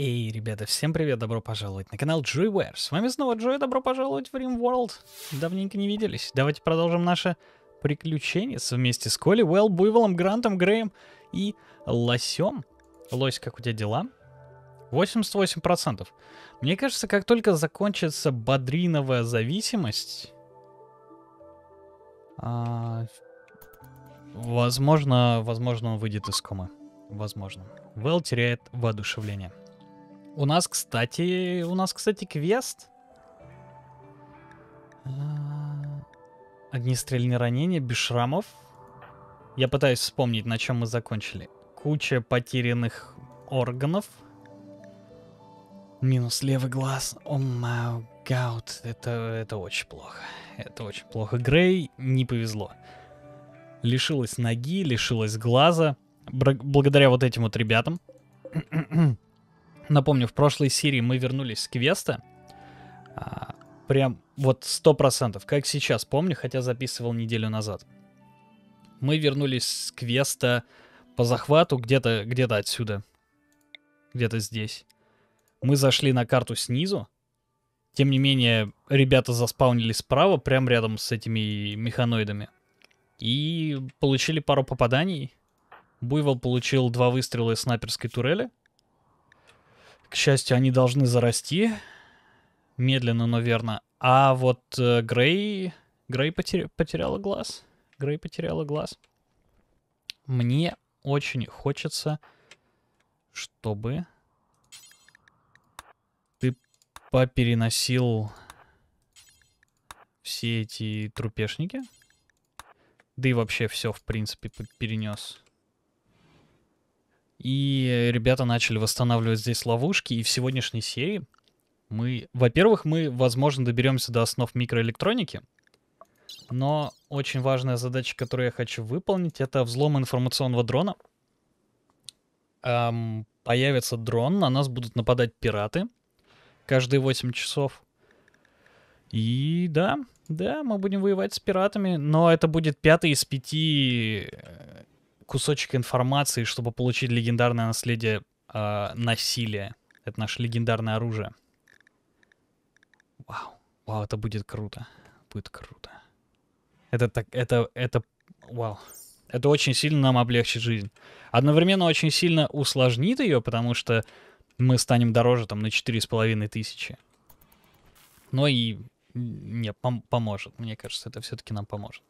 Эй, ребята, всем привет, добро пожаловать на канал Joyware. С вами снова Джой, добро пожаловать в RimWorld. Давненько не виделись. Давайте продолжим наше приключение вместе с Коли, Уэлл, Буйволом, Грантом, Греем и Лосем. Лось, как у тебя дела? 88%. Мне кажется, как только закончится бодриновая зависимость, а, возможно, возможно, он выйдет из комы. Возможно. Вэл теряет воодушевление. У нас, кстати, у нас, кстати, квест. А, огнестрельные ранения без шрамов. Я пытаюсь вспомнить, на чем мы закончили. Куча потерянных органов. Минус левый глаз. О май гауд. Это, это очень плохо. Это очень плохо. Грей не повезло. Лишилась ноги, лишилась глаза. Благодаря вот этим вот ребятам. Напомню, в прошлой серии мы вернулись с квеста. А, прям вот сто процентов, как сейчас помню, хотя записывал неделю назад. Мы вернулись с квеста по захвату где-то где отсюда. Где-то здесь. Мы зашли на карту снизу. Тем не менее, ребята заспаунились справа, прямо рядом с этими механоидами. И получили пару попаданий. Буйвол получил два выстрела из снайперской турели. К счастью, они должны зарасти. Медленно, но верно. А вот э, Грей... Грей потер... потеряла глаз. Грей потеряла глаз. Мне очень хочется, чтобы ты попереносил все эти трупешники. Да и вообще все, в принципе, перенес. И ребята начали восстанавливать здесь ловушки, и в сегодняшней серии мы... Во-первых, мы, возможно, доберемся до основ микроэлектроники, но очень важная задача, которую я хочу выполнить, это взлом информационного дрона. Эм, появится дрон, на нас будут нападать пираты каждые 8 часов. И да, да, мы будем воевать с пиратами, но это будет пятый из пяти э, кусочек информации, чтобы получить легендарное наследие э, насилия. Это наше легендарное оружие. Вау. Вау, это будет круто. Будет круто. Это так, это, это, вау. Это очень сильно нам облегчит жизнь. Одновременно очень сильно усложнит ее, потому что мы станем дороже там на 4,5 тысячи. Но и не, пом поможет. Мне кажется, это все-таки нам поможет.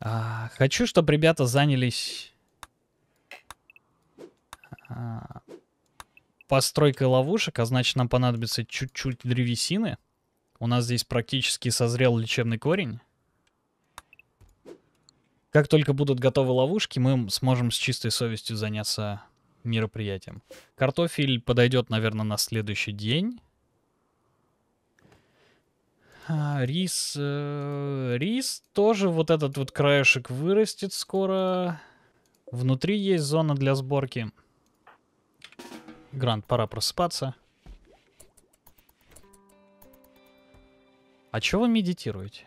А, хочу, чтобы ребята занялись а, постройкой ловушек, а значит нам понадобится чуть-чуть древесины. У нас здесь практически созрел лечебный корень. Как только будут готовы ловушки, мы сможем с чистой совестью заняться мероприятием. Картофель подойдет, наверное, на следующий день. А, рис... Э, рис тоже вот этот вот краешек вырастет скоро. Внутри есть зона для сборки. Грант, пора просыпаться. А чё вы медитируете?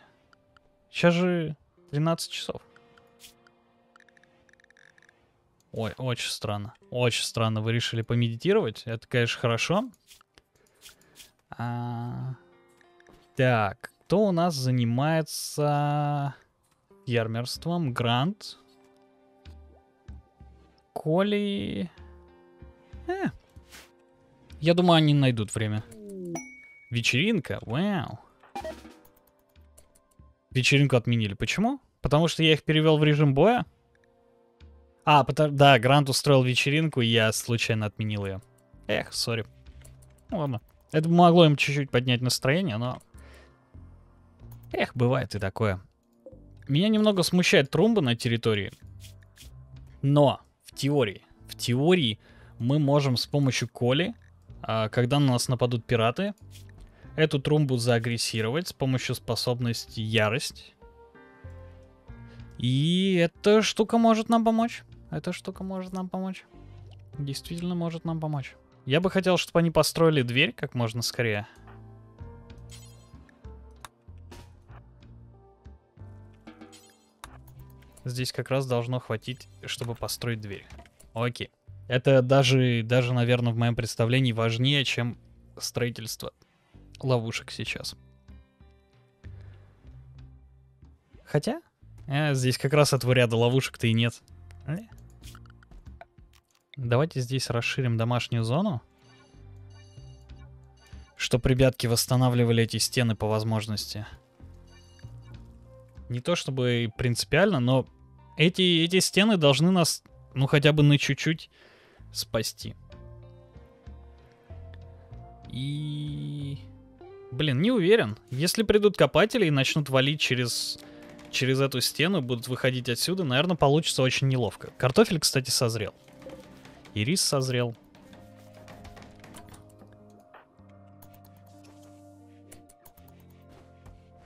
Сейчас же 12 часов. Ой, очень странно. Очень странно. Вы решили помедитировать. Это, конечно, хорошо. А... Так, кто у нас занимается фермерством? Грант. Коли... Э. Я думаю, они найдут время. Вечеринка? Вау. Вечеринку отменили. Почему? Потому что я их перевел в режим боя? А, потому... да, Грант устроил вечеринку, и я случайно отменил ее. Эх, сори. Ну ладно. Это могло им чуть-чуть поднять настроение, но Эх, бывает и такое. Меня немного смущает трумба на территории. Но в теории, в теории мы можем с помощью коли, а, когда на нас нападут пираты, эту трумбу заагрессировать с помощью способности ярость. И эта штука может нам помочь. Эта штука может нам помочь. Действительно может нам помочь. Я бы хотел, чтобы они построили дверь как можно скорее. Здесь как раз должно хватить, чтобы построить дверь. Окей. Это даже, даже, наверное, в моем представлении важнее, чем строительство ловушек сейчас. Хотя, э, здесь как раз этого ряда ловушек-то и нет. Э. Давайте здесь расширим домашнюю зону. Чтоб ребятки восстанавливали эти стены по возможности. Не то чтобы принципиально, но эти, эти стены должны нас, ну, хотя бы на чуть-чуть спасти. И... Блин, не уверен. Если придут копатели и начнут валить через, через эту стену, будут выходить отсюда, наверное, получится очень неловко. Картофель, кстати, созрел. И рис созрел.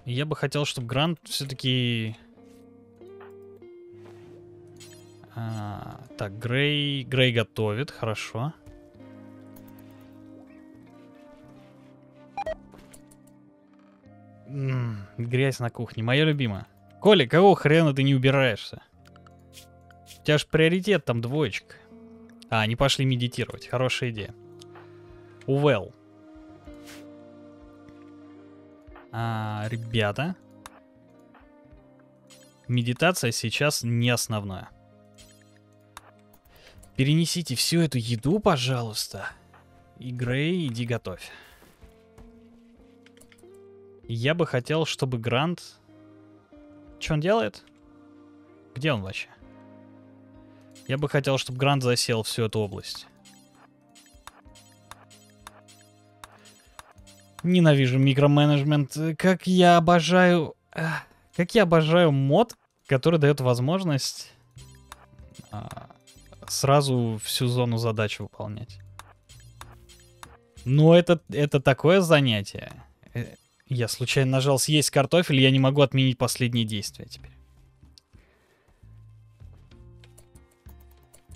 Я бы хотел, чтобы Грант все-таки... А, так, Грей... Грей готовит, хорошо. М -м, грязь на кухне, моя любимая. Коля, кого хрена ты не убираешься? У тебя же приоритет там двоечка. А, они пошли медитировать, хорошая идея. Увел. А, ребята. Медитация сейчас не основная. Перенесите всю эту еду, пожалуйста. И иди готовь. Я бы хотел, чтобы Грант... Что он делает? Где он вообще? Я бы хотел, чтобы Грант засел всю эту область. Ненавижу микроменеджмент. Как я обожаю... Как я обожаю мод, который дает возможность а, сразу всю зону задач выполнять. Но это, это такое занятие. Э, я случайно нажал съесть картофель, я не могу отменить последние действия теперь.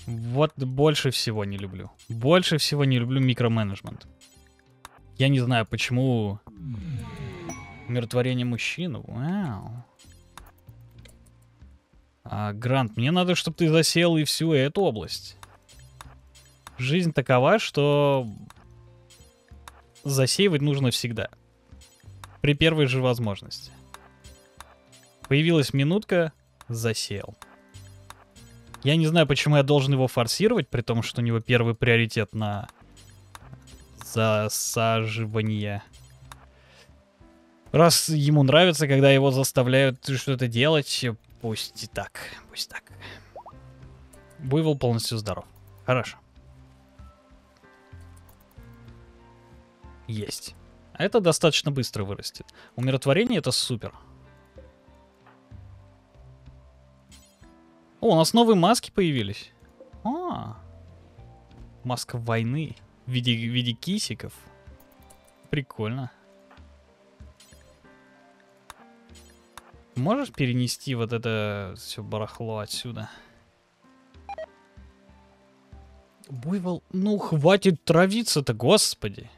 Вот больше всего не люблю. Больше всего не люблю микроменеджмент. Я не знаю, почему... Умиротворение мужчины? Вау. А, Грант, мне надо, чтобы ты засел и всю эту область. Жизнь такова, что засеивать нужно всегда. При первой же возможности. Появилась минутка, засел. Я не знаю, почему я должен его форсировать, при том, что у него первый приоритет на засаживание. Раз ему нравится, когда его заставляют что-то делать, пусть и так, пусть так. Буйвол полностью здоров. Хорошо. Есть. А это достаточно быстро вырастет. Умиротворение это супер. О, у нас новые маски появились. А, маска войны в виде, виде кисиков. Прикольно. Можешь перенести вот это все барахло отсюда? Буйвол, ну хватит травиться-то, господи.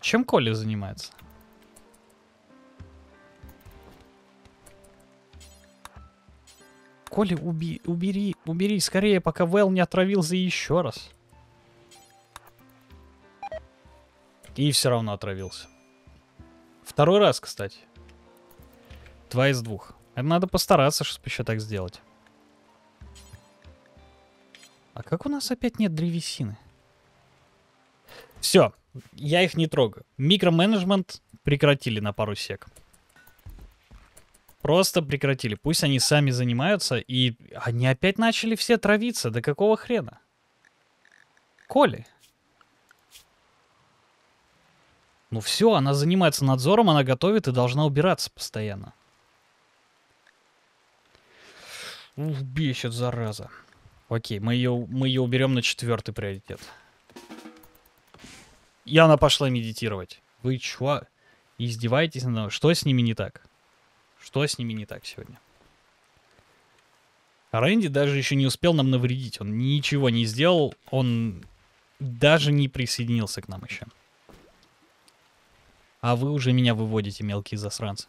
Чем Коля занимается? Коля, уби убери, убери скорее, пока Вэл не отравился еще раз. И все равно отравился. Второй раз, кстати. Два из двух. Это надо постараться, чтобы еще так сделать. А как у нас опять нет древесины? Все, я их не трогаю. Микроменеджмент прекратили на пару сек. Просто прекратили. Пусть они сами занимаются, и они опять начали все травиться. Да какого хрена? Коли, Ну все, она занимается надзором, она готовит и должна убираться постоянно. Ух, бесит, зараза. Окей, мы ее, мы ее уберем на четвертый приоритет. И она пошла медитировать. Вы чё? Издеваетесь мной? Что с ними не так? Что с ними не так сегодня? Рэнди даже еще не успел нам навредить. Он ничего не сделал. Он даже не присоединился к нам еще. А вы уже меня выводите, мелкие засранцы.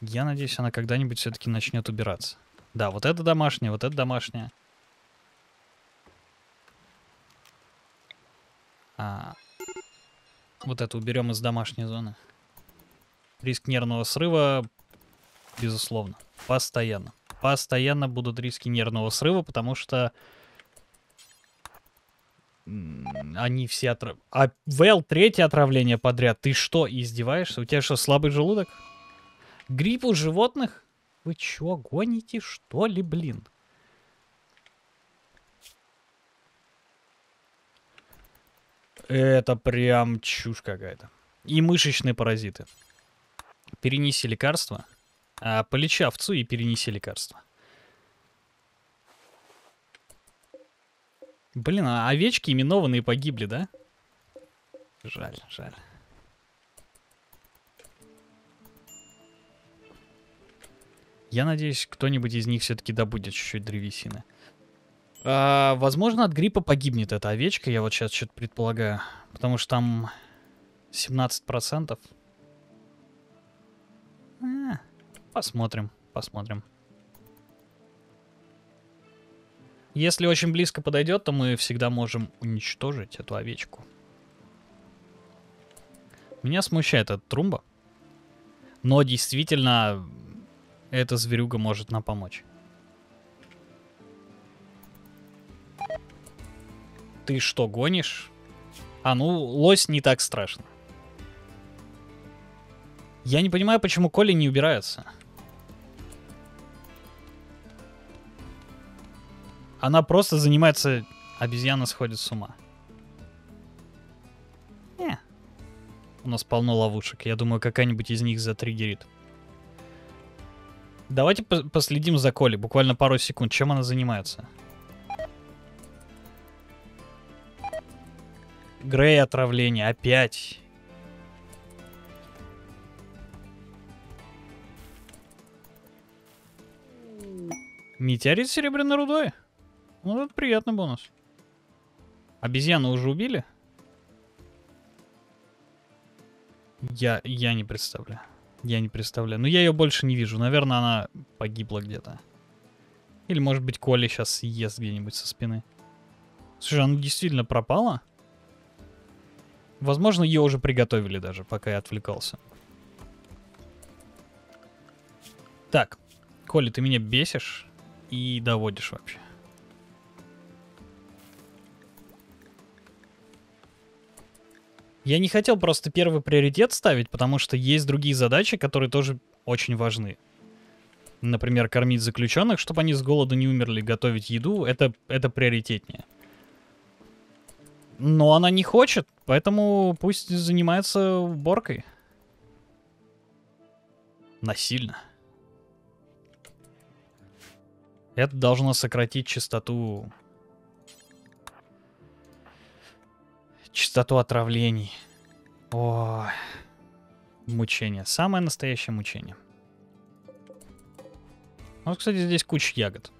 Я надеюсь, она когда-нибудь все-таки начнет убираться. Да, вот это домашняя, вот это домашняя. А, вот это уберем из домашней зоны. Риск нервного срыва, безусловно, постоянно. Постоянно будут риски нервного срыва, потому что они все отрав... А Вэл, третье отравление подряд. Ты что, издеваешься? У тебя что, слабый желудок? Грипп у животных? Вы чё, гоните, что ли, блин? Это прям чушь какая-то. И мышечные паразиты. Перенеси лекарство. А, полечи овцу и перенеси лекарство. Блин, а овечки именованные погибли, да? Жаль, жаль. Я надеюсь, кто-нибудь из них все-таки добудет чуть-чуть древесины. А, возможно, от гриппа погибнет эта овечка, я вот сейчас что-то предполагаю. Потому что там 17%. А, посмотрим, посмотрим. Если очень близко подойдет, то мы всегда можем уничтожить эту овечку. Меня смущает эта трумба. Но действительно, эта зверюга может нам помочь. Ты что, гонишь? А, ну, лось не так страшно. Я не понимаю, почему Коля не убирается. Она просто занимается... Обезьяна сходит с ума. Не. У нас полно ловушек. Я думаю, какая-нибудь из них затриггерит. Давайте по последим за Коли. Буквально пару секунд. Чем она занимается? Грей отравление. Опять. Метеорит серебряной рудой. Ну, это приятный бонус. Обезьяну уже убили? Я, я не представляю. Я не представляю. Но я ее больше не вижу. Наверное, она погибла где-то. Или, может быть, Коля сейчас съест где-нибудь со спины. Слушай, она действительно пропала? Возможно, ее уже приготовили даже, пока я отвлекался. Так, Коля, ты меня бесишь и доводишь вообще. Я не хотел просто первый приоритет ставить, потому что есть другие задачи, которые тоже очень важны. Например, кормить заключенных, чтобы они с голода не умерли, готовить еду, это, это приоритетнее. Но она не хочет, поэтому пусть занимается уборкой. Насильно. Это должно сократить частоту Частоту отравлений. О, мучение. Самое настоящее мучение. Вот, кстати, здесь куча ягод.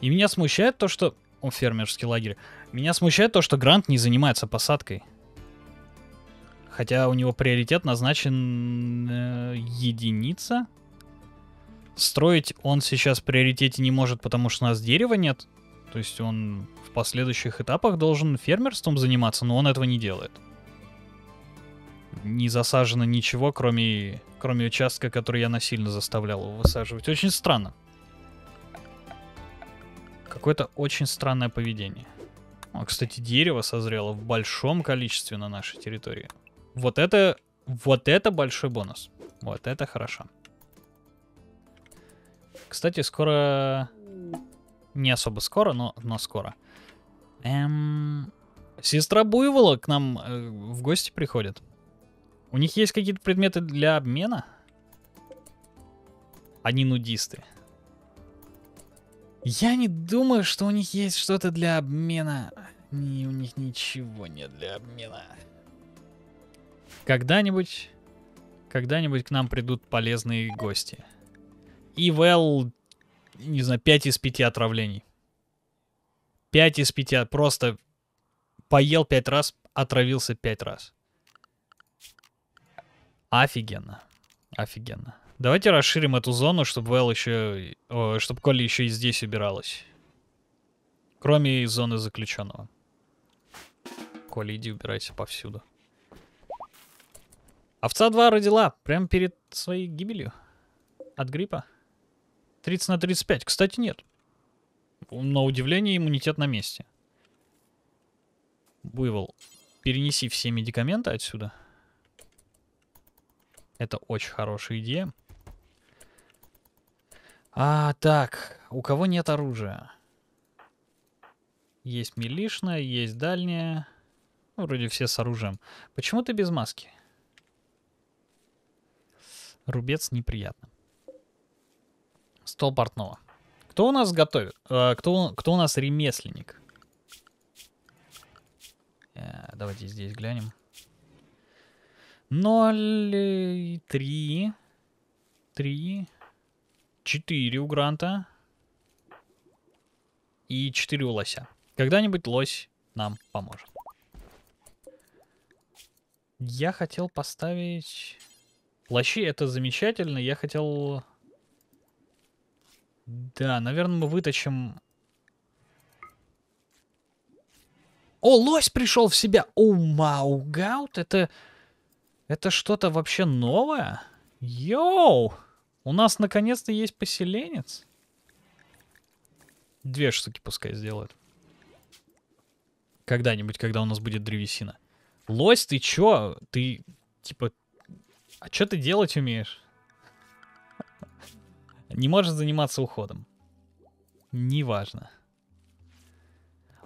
И меня смущает то, что... О, фермерский лагерь. Меня смущает то, что Грант не занимается посадкой. Хотя у него приоритет назначен э, единица. Строить он сейчас в приоритете не может, потому что у нас дерева нет. То есть он в последующих этапах должен фермерством заниматься, но он этого не делает. Не засажено ничего, кроме, кроме участка, который я насильно заставлял его высаживать. Очень странно. Какое-то очень странное поведение. О, кстати, дерево созрело в большом количестве на нашей территории. Вот это, вот это большой бонус. Вот это хорошо. Кстати, скоро не особо скоро, но, но скоро. Эм... Сестра Буйвола к нам э, в гости приходит. У них есть какие-то предметы для обмена? Они нудисты. Я не думаю, что у них есть что-то для обмена. Не, у них ничего нет для обмена. Когда-нибудь... Когда-нибудь к нам придут полезные гости. Вэл не знаю, 5 из 5 отравлений. 5 из 5. Просто поел 5 раз, отравился 5 раз. Офигенно. Офигенно. Давайте расширим эту зону, чтобы Вэл еще... чтобы Коли еще и здесь убиралась. Кроме зоны заключенного. Коли, иди убирайся повсюду. Овца 2 родила прямо перед своей гибелью. От гриппа. 30 на 35. Кстати, нет. На удивление, иммунитет на месте. Буйвол, перенеси все медикаменты отсюда. Это очень хорошая идея. А, так, у кого нет оружия? Есть милишная, есть дальняя. Ну, вроде все с оружием. Почему ты без маски? Рубец неприятно. Стол портного. Кто у нас готовит? Э, кто, кто у нас ремесленник? Э, давайте здесь глянем. 0, 3, 3, 4 у Гранта и 4 у Лося. Когда-нибудь Лось нам поможет. Я хотел поставить... Плащи это замечательно. Я хотел... Да, наверное, мы вытащим... О, лось пришел в себя! О, маугаут! Это... Это что-то вообще новое? Йоу! У нас наконец-то есть поселенец. Две штуки пускай сделают. Когда-нибудь, когда у нас будет древесина. Лось, ты чё? Ты, типа, а что ты делать умеешь? Не можешь заниматься уходом. Неважно.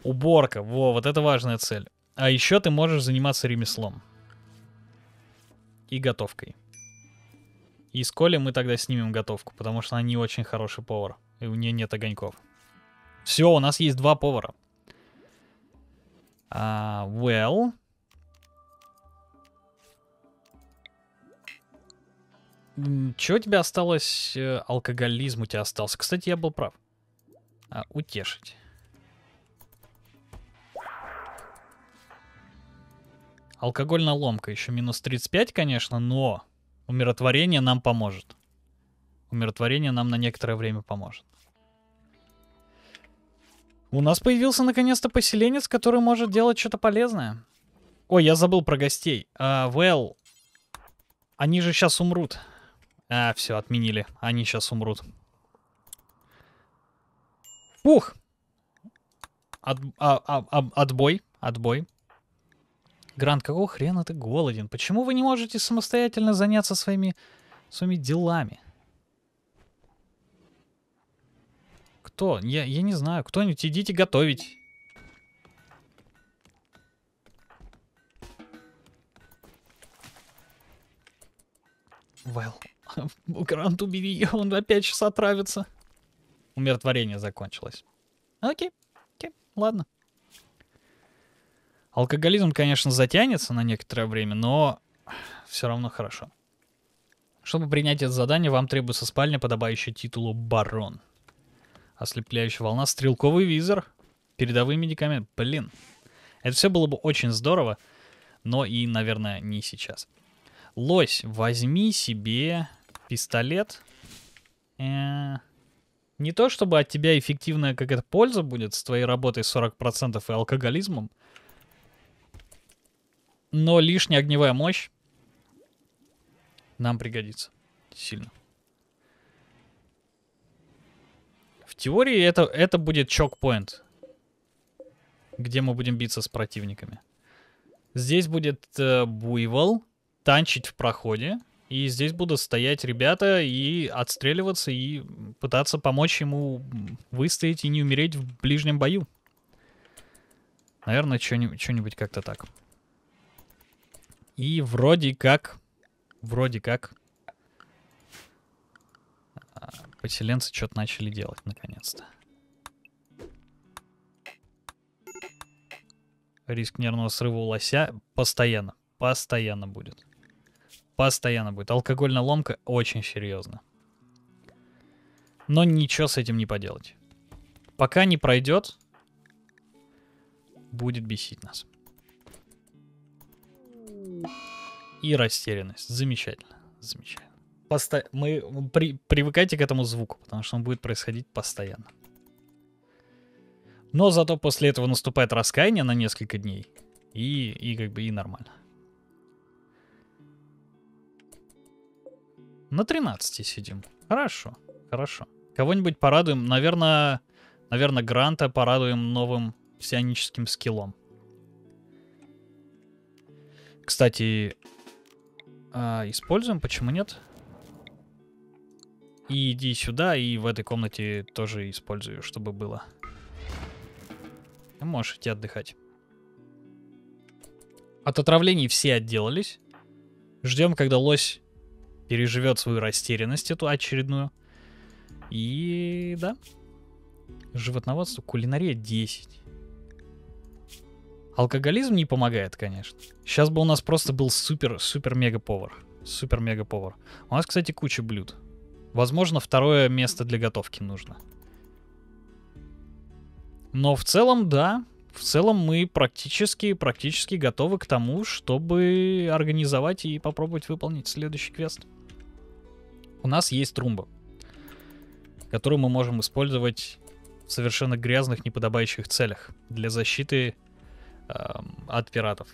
Уборка. Во, вот это важная цель. А еще ты можешь заниматься ремеслом. И готовкой. И с Коли мы тогда снимем готовку, потому что она не очень хороший повар. И у нее нет огоньков. Все, у нас есть два повара. Uh, well, Чего у тебя осталось? Э, алкоголизм у тебя остался. Кстати, я был прав. А, утешить. Алкогольная ломка еще минус 35, конечно, но умиротворение нам поможет. Умиротворение нам на некоторое время поможет. У нас появился наконец-то поселенец, который может делать что-то полезное. Ой, я забыл про гостей. Uh, well, они же сейчас умрут. А, все, отменили. Они сейчас умрут. Ух! От, а, а, а, отбой, отбой. Грант, какого хрена ты голоден? Почему вы не можете самостоятельно заняться своими, своими делами? Кто? Я, я не знаю. Кто-нибудь идите готовить. Well. Грант, убери, он опять сейчас отравится. Умиротворение закончилось. Окей, окей, ладно. Алкоголизм, конечно, затянется на некоторое время, но все равно хорошо. Чтобы принять это задание, вам требуется спальня, подобающая титулу «Барон». Ослепляющая волна, стрелковый визор, передовые медикаменты. Блин, это все было бы очень здорово, но и, наверное, не сейчас. Лось, возьми себе пистолет. Э, не то чтобы от тебя эффективная какая-то польза будет с твоей работой 40% и алкоголизмом, но лишняя огневая мощь нам пригодится сильно. В теории это, это будет чокпоинт, где мы будем биться с противниками. Здесь будет э, буйвол танчить в проходе. И здесь будут стоять ребята и отстреливаться, и пытаться помочь ему выстоять и не умереть в ближнем бою. Наверное, что-нибудь как-то так. И вроде как, вроде как, а, поселенцы что-то начали делать, наконец-то. Риск нервного срыва у лося постоянно, постоянно будет. Постоянно будет. Алкогольная ломка очень серьезно. Но ничего с этим не поделать. Пока не пройдет, будет бесить нас. и растерянность. Замечательно. Замечательно. Посто... Мы при... привыкайте к этому звуку, потому что он будет происходить постоянно. Но зато после этого наступает раскаяние на несколько дней. И, и как бы и нормально. На 13 сидим. Хорошо, хорошо. Кого-нибудь порадуем. Наверное, наверное, Гранта порадуем новым псионическим скиллом. Кстати, а, используем, почему нет? И иди сюда, и в этой комнате тоже использую, чтобы было. Можешь идти отдыхать. От отравлений все отделались. Ждем, когда лось переживет свою растерянность эту очередную. И да. Животноводство, кулинария 10. Алкоголизм не помогает, конечно. Сейчас бы у нас просто был супер-супер-мега-повар. Супер-мега-повар. У нас, кстати, куча блюд. Возможно, второе место для готовки нужно. Но в целом, да, в целом мы практически, практически готовы к тому, чтобы организовать и попробовать выполнить следующий квест. У нас есть трумба, которую мы можем использовать в совершенно грязных, неподобающих целях для защиты э, от пиратов.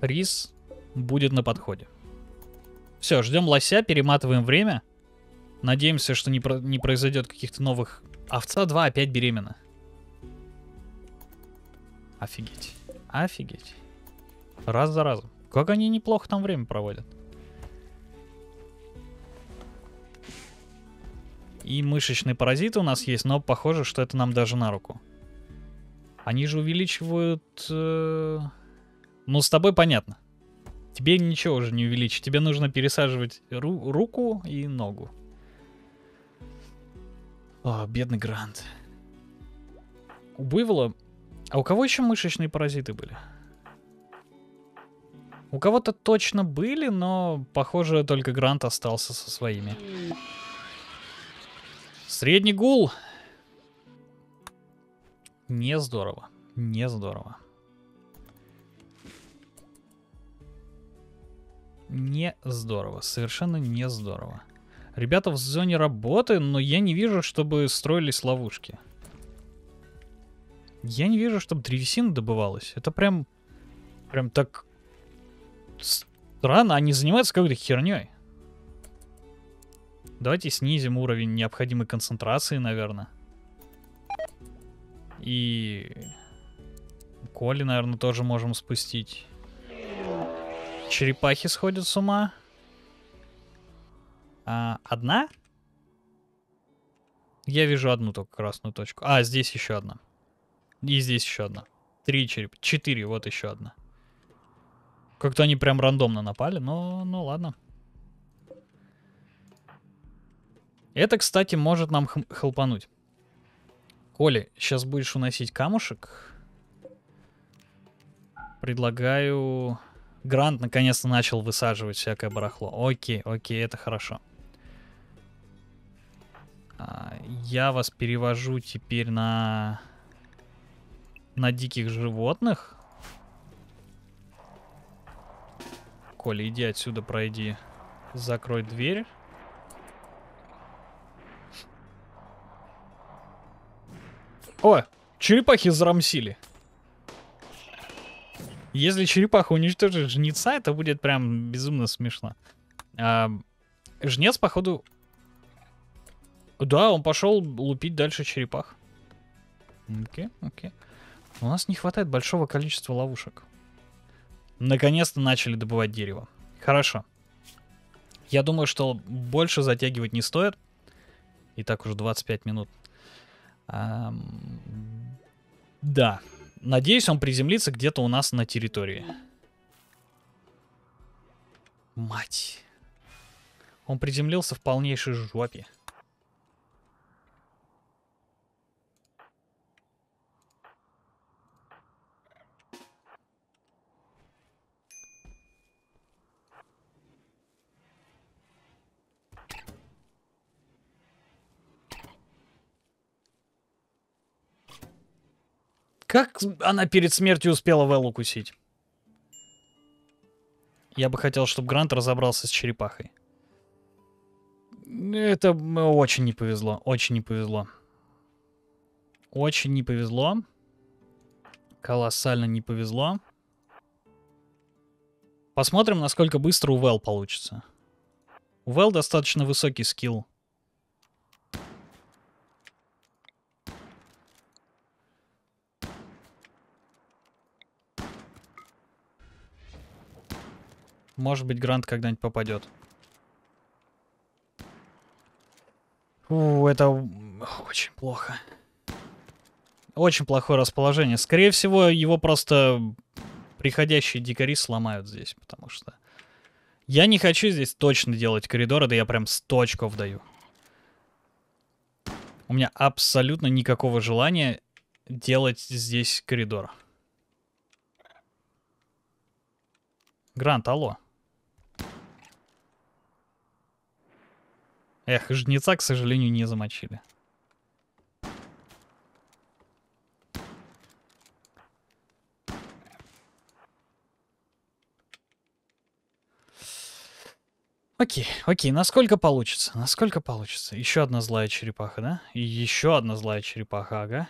Рис будет на подходе. Все, ждем лося, перематываем время. Надеемся, что не, про не произойдет каких-то новых... Овца 2 опять беременна. Офигеть. Офигеть. Раз за разом. Как они неплохо там время проводят. И мышечный паразит у нас есть, но похоже, что это нам даже на руку. Они же увеличивают... Э... Ну, с тобой понятно. Тебе ничего уже не увеличить. Тебе нужно пересаживать ру руку и ногу. О, бедный Грант. У Буйвола а у кого еще мышечные паразиты были? У кого-то точно были, но, похоже, только Грант остался со своими. Средний гул. Не здорово. Не здорово. Не здорово. Совершенно не здорово. Ребята в зоне работы, но я не вижу, чтобы строились ловушки. Я не вижу, чтобы древесина добывалась. Это прям... Прям так... Странно, они занимаются какой-то херней. Давайте снизим уровень необходимой концентрации, наверное. И... Коли, наверное, тоже можем спустить. Черепахи сходят с ума. А, одна? Я вижу одну только красную точку. А, здесь еще одна. И здесь еще одна. Три черепа. Четыре, вот еще одна. Как-то они прям рандомно напали, но ну ладно. Это, кстати, может нам хелпануть. Коли, сейчас будешь уносить камушек. Предлагаю... Грант наконец-то начал высаживать всякое барахло. Окей, окей, это хорошо. А, я вас перевожу теперь на на диких животных. Коля, иди отсюда, пройди. Закрой дверь. О, черепахи зарамсили. Если черепаха уничтожит жнеца, это будет прям безумно смешно. А, жнец, походу... Да, он пошел лупить дальше черепах. Окей, окей. У нас не хватает большого количества ловушек. Наконец-то начали добывать дерево. Хорошо. Я думаю, что больше затягивать не стоит. И так уже 25 минут. А, да. Надеюсь, он приземлится где-то у нас на территории. Мать. Он приземлился в полнейшей жопе. Как она перед смертью успела Вэл укусить? Я бы хотел, чтобы Грант разобрался с черепахой. Это очень не повезло, очень не повезло. Очень не повезло. Колоссально не повезло. Посмотрим, насколько быстро у Вэл получится. У Вэл достаточно высокий скилл. Может быть, Грант когда-нибудь попадет. Фу, это очень плохо. Очень плохое расположение. Скорее всего, его просто приходящие дикари сломают здесь, потому что... Я не хочу здесь точно делать коридоры, да я прям 100 очков даю. У меня абсолютно никакого желания делать здесь коридор. Грант, алло. Эх, жнеца, к сожалению, не замочили. Окей, окей, насколько получится? Насколько получится? Еще одна злая черепаха, да? И еще одна злая черепаха, ага.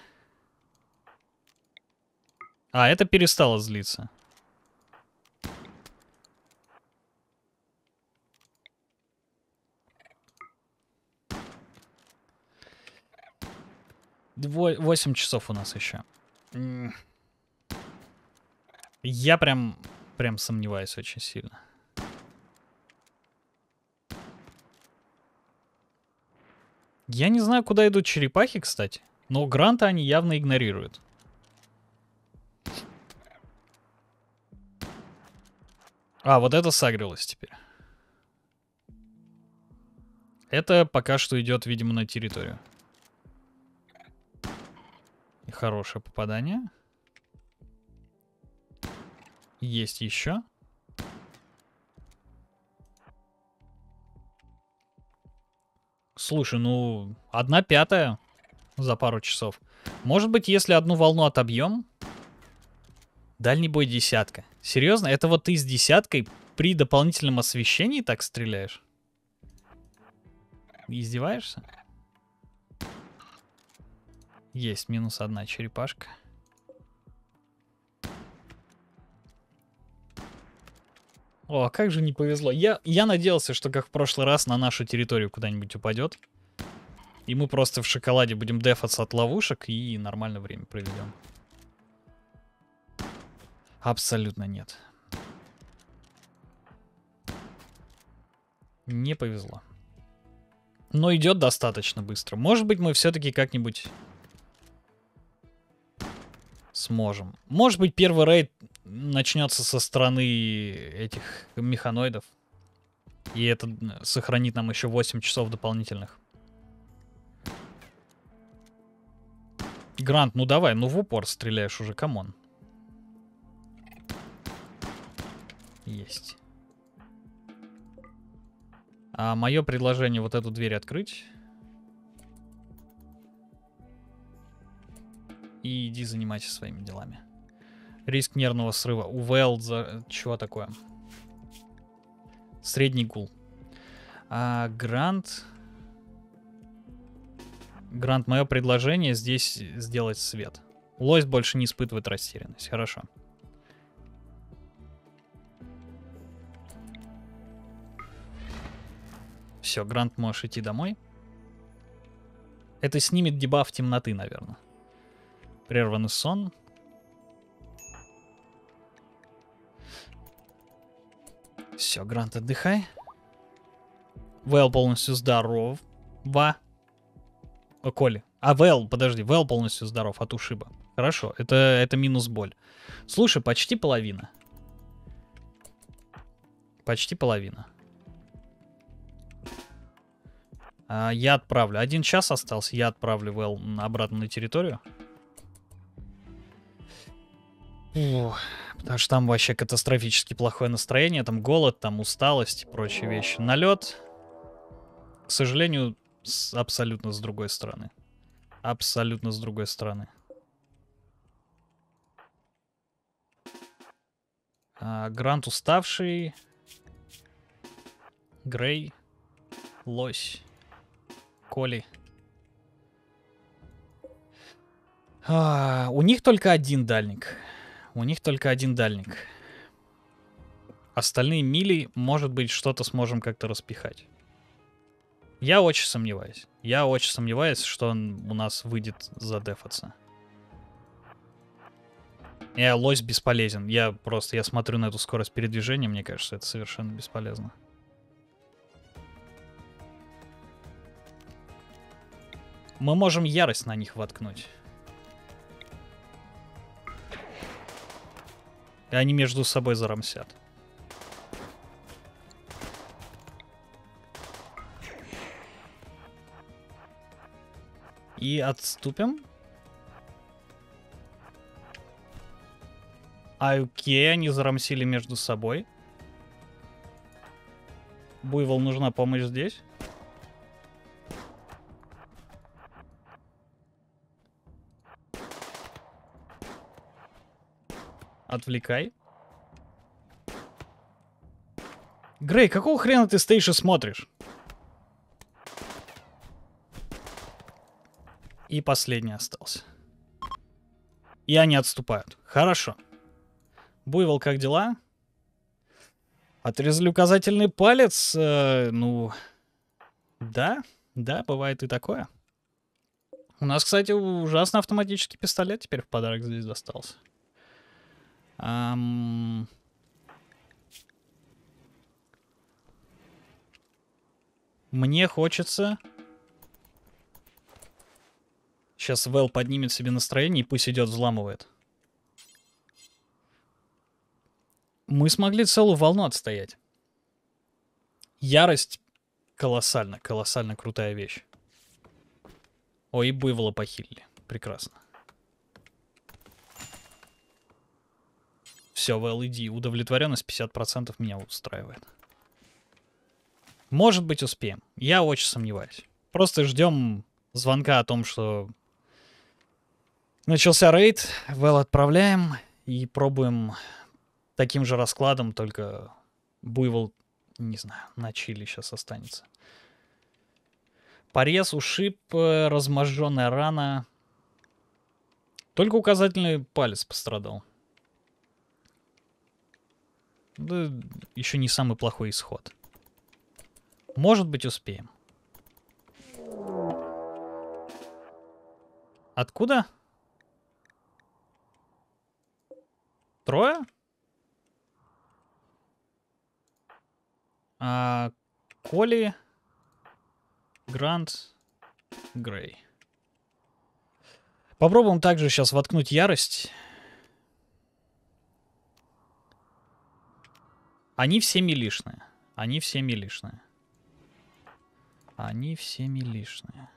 А, это перестало злиться. Восемь часов у нас еще. Я прям, прям сомневаюсь очень сильно. Я не знаю, куда идут черепахи, кстати. Но гранта они явно игнорируют. А, вот это сагрилось теперь. Это пока что идет, видимо, на территорию. Хорошее попадание. Есть еще. Слушай, ну, одна пятая за пару часов. Может быть, если одну волну отобьем? Дальний бой десятка. Серьезно? Это вот ты с десяткой при дополнительном освещении так стреляешь? Издеваешься? Есть минус одна черепашка. О, как же не повезло. Я, я надеялся, что как в прошлый раз на нашу территорию куда-нибудь упадет. И мы просто в шоколаде будем дефаться от ловушек и нормально время проведем. Абсолютно нет. Не повезло. Но идет достаточно быстро. Может быть, мы все-таки как-нибудь сможем. Может быть, первый рейд начнется со стороны этих механоидов. И это сохранит нам еще 8 часов дополнительных. Грант, ну давай, ну в упор стреляешь уже, come on. Есть. А мое предложение вот эту дверь открыть. И иди занимайся своими делами. Риск нервного срыва. У ВЛ за... Чего такое? Средний гул. А, Грант... Грант, мое предложение здесь сделать свет. Лось больше не испытывает растерянность. Хорошо. Все, Грант, можешь идти домой. Это снимет дебаф темноты, наверное. Прерванный сон. Все, Грант, отдыхай. Вэл полностью здоров. Ва. О, Коли. А, Вэл, подожди, Вэл полностью здоров от ушиба. Хорошо, это, это минус боль. Слушай, почти половина. Почти половина. А, я отправлю. Один час остался, я отправлю Вэл обратно на территорию. Потому что там вообще катастрофически плохое настроение, там голод, там усталость и прочие вещи. Налет, к сожалению, с, абсолютно с другой стороны. Абсолютно с другой стороны. А, Грант уставший. Грей, Лось, Коли. А, у них только один дальник. У них только один дальник. Остальные мили, может быть, что-то сможем как-то распихать. Я очень сомневаюсь. Я очень сомневаюсь, что он у нас выйдет задефаться. Э, лось бесполезен. Я просто, я смотрю на эту скорость передвижения, мне кажется, это совершенно бесполезно. Мы можем ярость на них воткнуть. И они между собой зарамсят. И отступим. А окей, они зарамсили между собой. Буйвол, нужна помощь здесь. Отвлекай. Грей, какого хрена ты стоишь и смотришь? И последний остался. И они отступают. Хорошо. Буйвол, как дела? Отрезали указательный палец. Э, ну, да, да, бывает и такое. У нас, кстати, ужасно автоматический пистолет теперь в подарок здесь достался. Ам... Мне хочется... Сейчас Вэл поднимет себе настроение и пусть идет взламывает. Мы смогли целую волну отстоять. Ярость колоссально, колоссально крутая вещь. Ой, и буйвола похилили. Прекрасно. Все, в LED удовлетворенность 50% меня устраивает. Может быть, успеем. Я очень сомневаюсь. Просто ждем звонка о том, что начался рейд. Вэл отправляем и пробуем таким же раскладом, только буйвол, не знаю, на чили сейчас останется. Порез, ушиб, э, разможженная рана. Только указательный палец пострадал. Да, еще не самый плохой исход. Может быть, успеем. Откуда? Трое? А, Коли, Грант, Грей. Попробуем также сейчас воткнуть ярость. Они все милишные. Они все милишные. Они все милишные.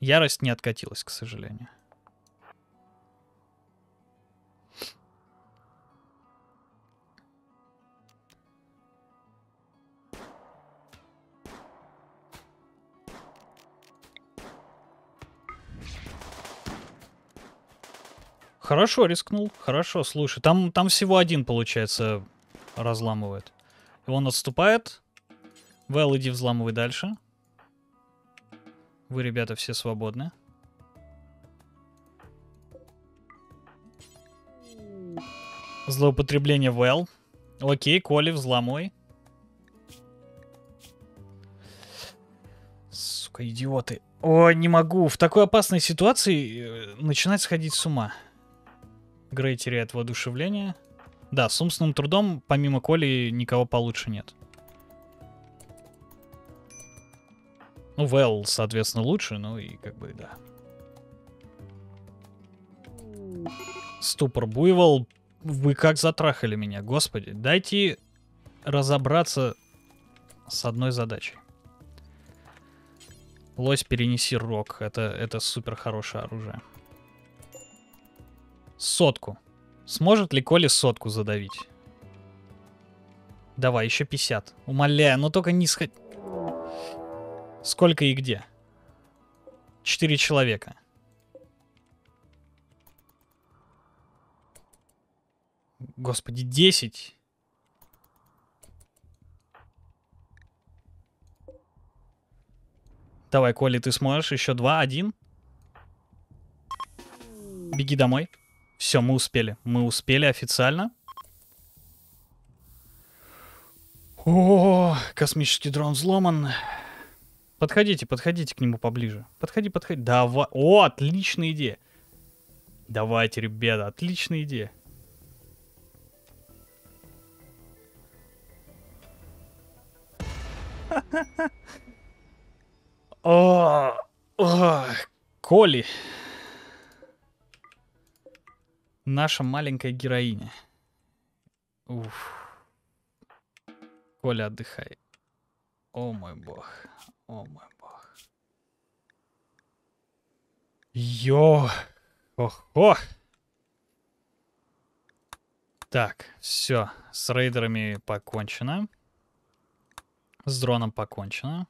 Ярость не откатилась, к сожалению. Хорошо рискнул, хорошо, слушай. Там, там всего один, получается, разламывает. И он отступает. Вэл, иди взламывай дальше. Вы, ребята, все свободны. Злоупотребление Вэл. Окей, Коли, взламывай. Сука, идиоты. Ой, не могу. В такой опасной ситуации э, начинать сходить с ума. Грей теряет воодушевление. Да, с умственным трудом, помимо Коли, никого получше нет. Ну, Вэл, соответственно, лучше, ну и как бы, да. Ступор Буйвол, вы как затрахали меня, господи. Дайте разобраться с одной задачей. Лось, перенеси рок. Это, это супер хорошее оружие. Сотку. Сможет ли Коля сотку задавить? Давай, еще 50. Умоляю, но только не сходи. Сколько и где? Четыре человека. Господи, 10. Давай, Коля, ты сможешь? Еще два, один. Беги домой. Все, мы успели. Мы успели официально. О, космический дрон взломан. Подходите, подходите к нему поближе. Подходи, подходи. Давай. О, отличная идея. Давайте, ребята, отличная идея. О, о, Коли. Наша маленькая героиня. Уф. Коля, отдыхай. О мой бог. О мой бог. Йо. Ох-ох. Так, все. С рейдерами покончено. С дроном покончено.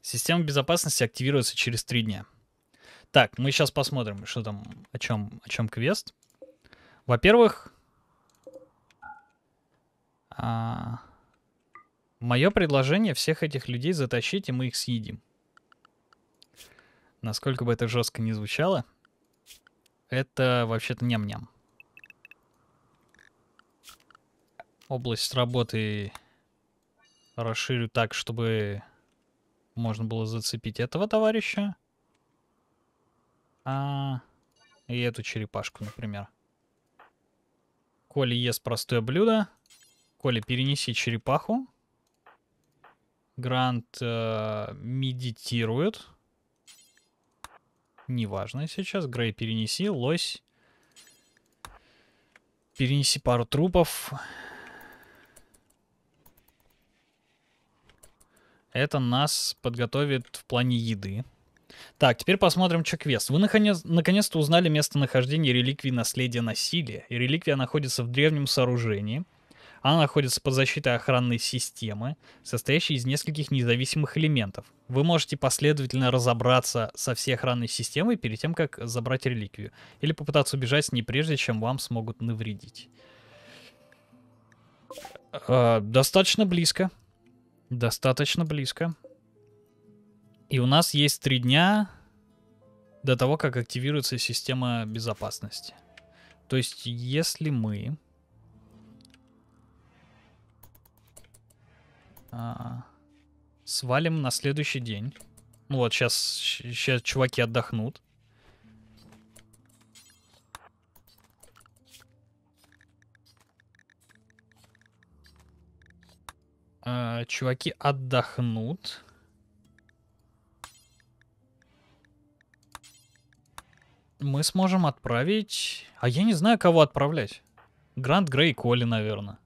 Система безопасности активируется через три дня. Так, мы сейчас посмотрим, что там, о чем, о чем квест. Во-первых, а, мое предложение всех этих людей затащить, и мы их съедим. Насколько бы это жестко не звучало, это вообще-то ням-ням. Область работы расширю так, чтобы можно было зацепить этого товарища. А, и эту черепашку, например. Коля ест простое блюдо. Коля, перенеси черепаху. Грант э, медитирует. Неважно сейчас. Грей, перенеси. Лось. Перенеси пару трупов. Это нас подготовит в плане еды. Так, теперь посмотрим, что квест. Вы наконец- наконец-то узнали местонахождение реликвии наследия насилия. И реликвия находится в древнем сооружении. Она находится под защитой охранной системы, состоящей из нескольких независимых элементов. Вы можете последовательно разобраться со всей охранной системой перед тем, как забрать реликвию. Или попытаться убежать с ней прежде, чем вам смогут навредить. Э, достаточно близко. Достаточно близко. И у нас есть три дня до того, как активируется система безопасности. То есть, если мы... А, свалим на следующий день. Ну вот, сейчас, сейчас чуваки отдохнут. А, чуваки отдохнут. Мы сможем отправить... А я не знаю, кого отправлять. Грант Грей Коли, наверное.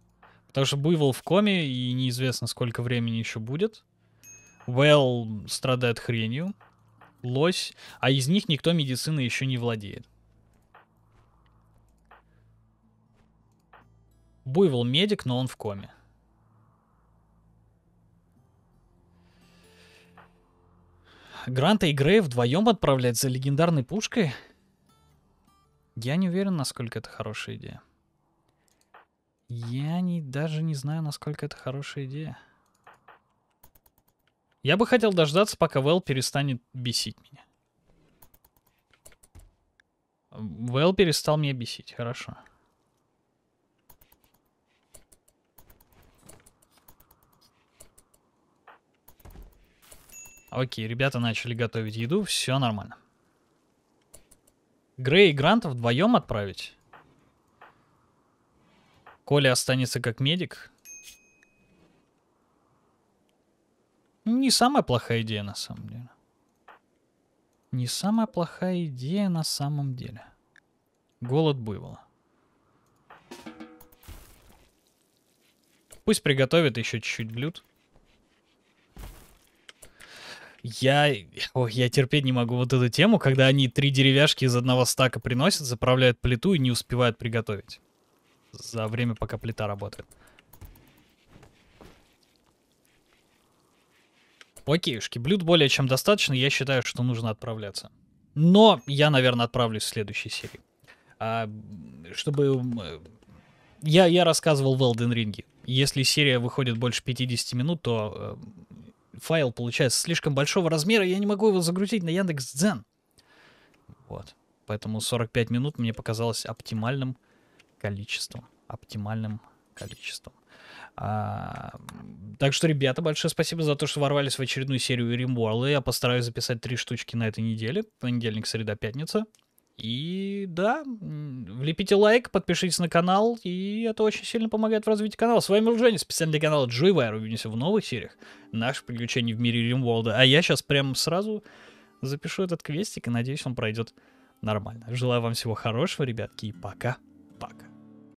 Потому что Буйвол в коме, и неизвестно, сколько времени еще будет. Вэлл страдает хренью. Лось. А из них никто медициной еще не владеет. Буйвол медик, но он в коме. Гранта и Грея вдвоем отправлять за легендарной пушкой? Я не уверен, насколько это хорошая идея. Я не, даже не знаю, насколько это хорошая идея. Я бы хотел дождаться, пока Вэл перестанет бесить меня. Вэл перестал меня бесить, хорошо. Окей, ребята начали готовить еду, все нормально. Грей и Гранта вдвоем отправить? Коля останется как медик? Не самая плохая идея на самом деле. Не самая плохая идея на самом деле. Голод буйвола. Пусть приготовит еще чуть-чуть блюд. Я, ой, я терпеть не могу вот эту тему, когда они три деревяшки из одного стака приносят, заправляют плиту и не успевают приготовить. За время, пока плита работает. Окейшки, блюд более чем достаточно, я считаю, что нужно отправляться. Но я, наверное, отправлюсь в следующей серии. А, чтобы... Я, я рассказывал в Elden Ring. Если серия выходит больше 50 минут, то э, файл получается слишком большого размера, я не могу его загрузить на Яндекс.Дзен. Вот. Поэтому 45 минут мне показалось оптимальным количеством. Оптимальным количеством. А, так что, ребята, большое спасибо за то, что ворвались в очередную серию Римворла. Я постараюсь записать три штучки на этой неделе. Понедельник, среда, пятница. И да, влепите лайк, подпишитесь на канал, и это очень сильно помогает в развитии канала. С вами был Женя, специально для канала Дживайр. Увидимся в новых сериях наших приключений в мире Римворлда. А я сейчас прям сразу запишу этот квестик, и надеюсь, он пройдет нормально. Желаю вам всего хорошего, ребятки, и пока-пока.